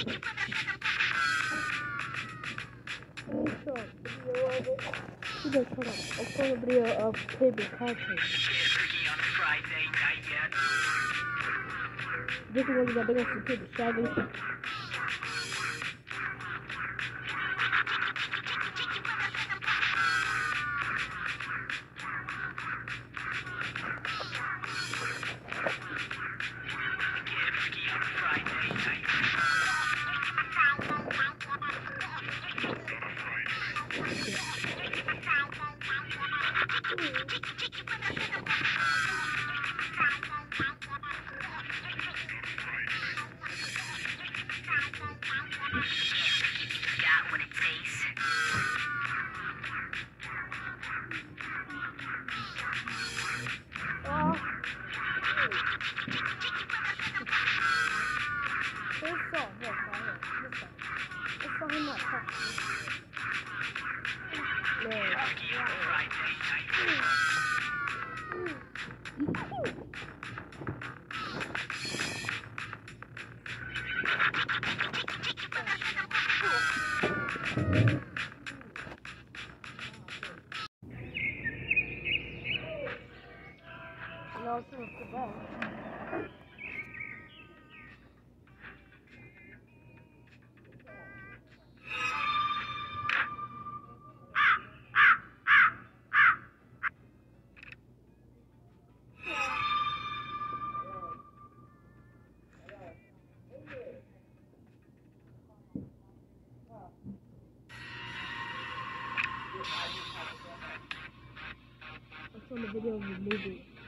Video of. off. I saw a video of Pibby Cartoon. This one is a big ass Pibby Shaggy. Not the best. That's on the video of the movie.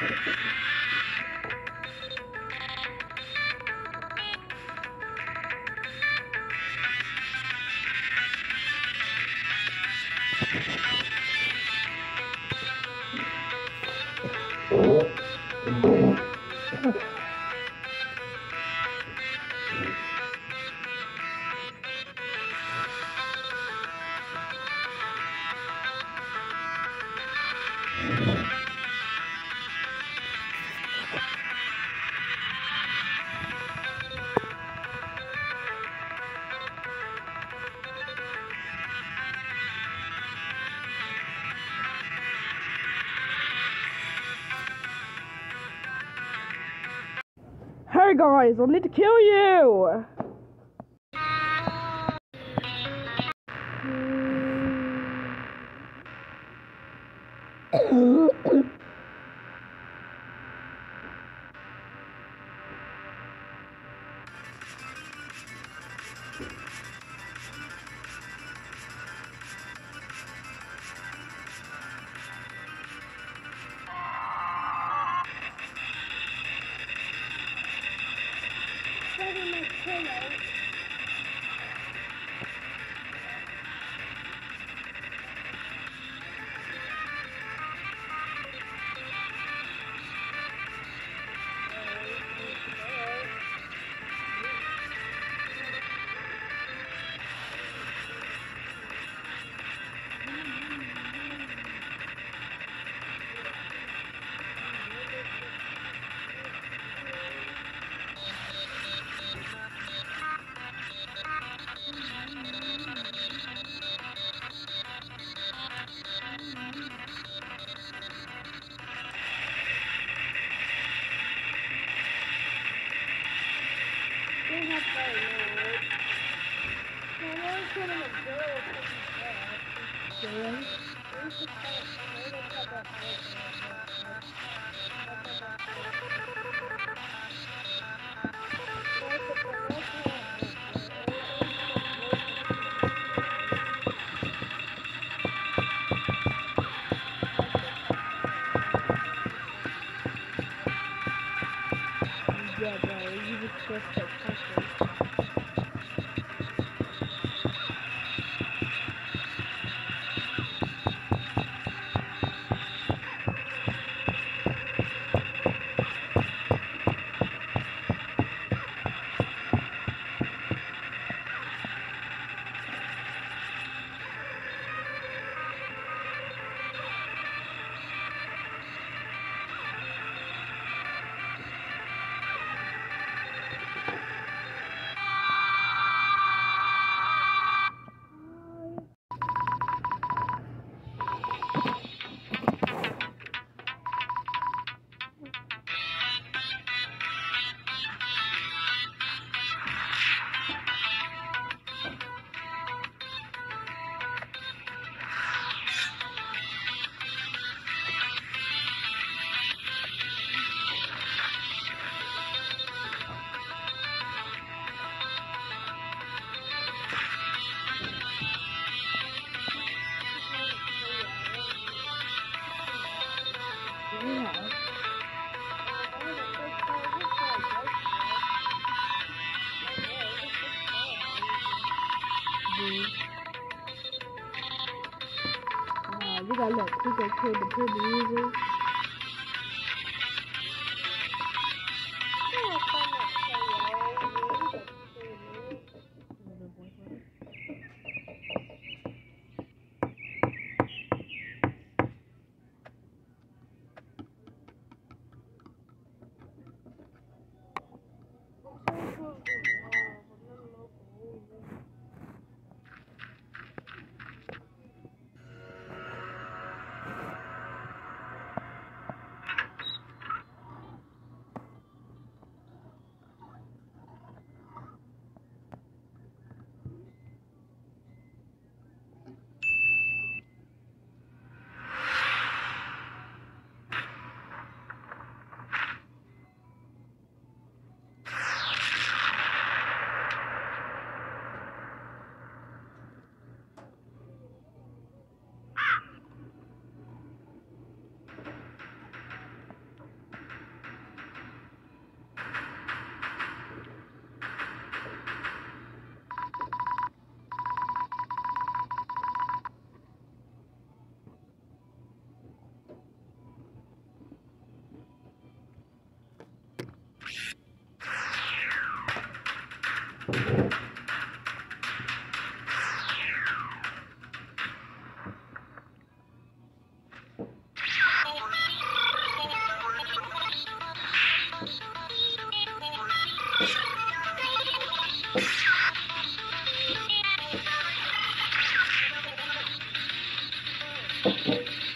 Hey guys, I need to kill you! Yeah, Thank you. I look, we can kill the pretty easily. Thank you.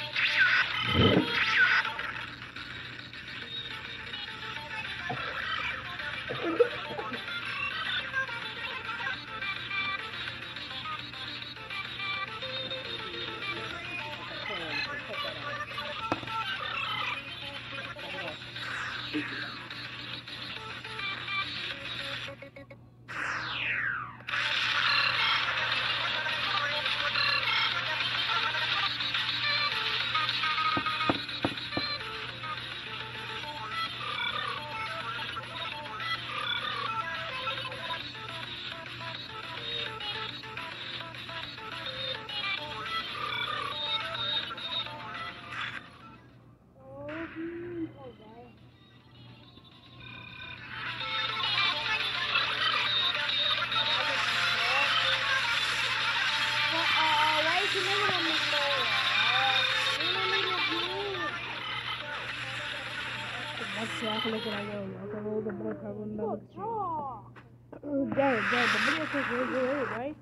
Oh, God, God. Okay, the video is really, Go, right?